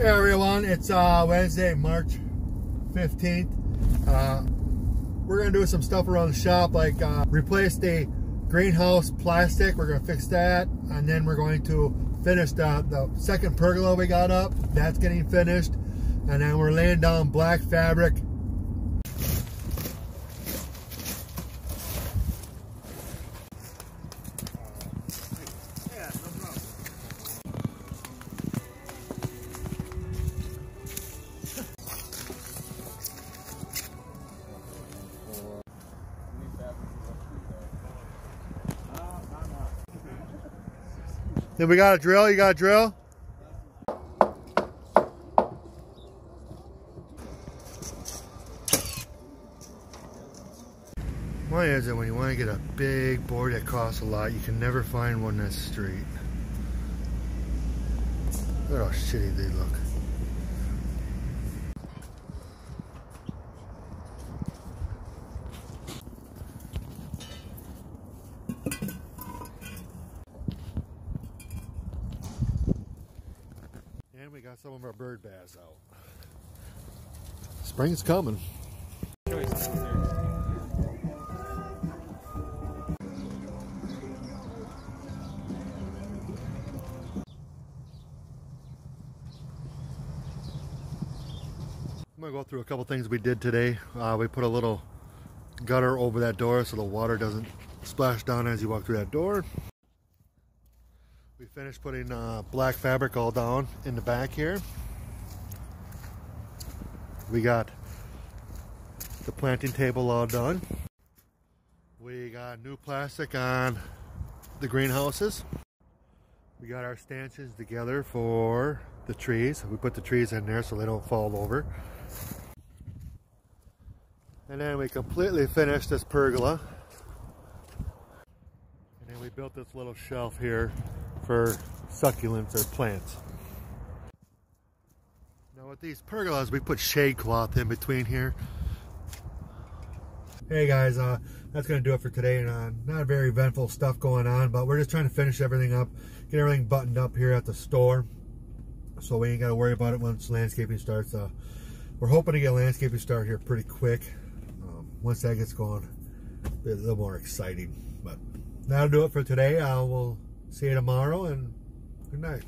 Hey everyone, it's uh, Wednesday, March 15th. Uh, we're gonna do some stuff around the shop, like uh, replace the greenhouse plastic. We're gonna fix that, and then we're going to finish the, the second pergola we got up. That's getting finished, and then we're laying down black fabric Then we got a drill. You got a drill? Why is it when you want to get a big board that costs a lot, you can never find one that's straight? Look how shitty they look. And we got some of our bird baths out. Spring's coming. I'm gonna go through a couple things we did today. Uh, we put a little gutter over that door so the water doesn't splash down as you walk through that door. We finished putting uh, black fabric all down in the back here. We got the planting table all done. We got new plastic on the greenhouses. We got our stanchions together for the trees. We put the trees in there so they don't fall over. And then we completely finished this pergola. And then we built this little shelf here for succulents or plants. Now with these pergolas, we put shade cloth in between here. Hey guys, uh, that's going to do it for today. Uh, not very eventful stuff going on, but we're just trying to finish everything up, get everything buttoned up here at the store. So we ain't got to worry about it once landscaping starts. Uh, we're hoping to get landscaping started here pretty quick. Um, once that gets going, be a little more exciting. But that'll do it for today. Uh, we'll see you tomorrow and good night.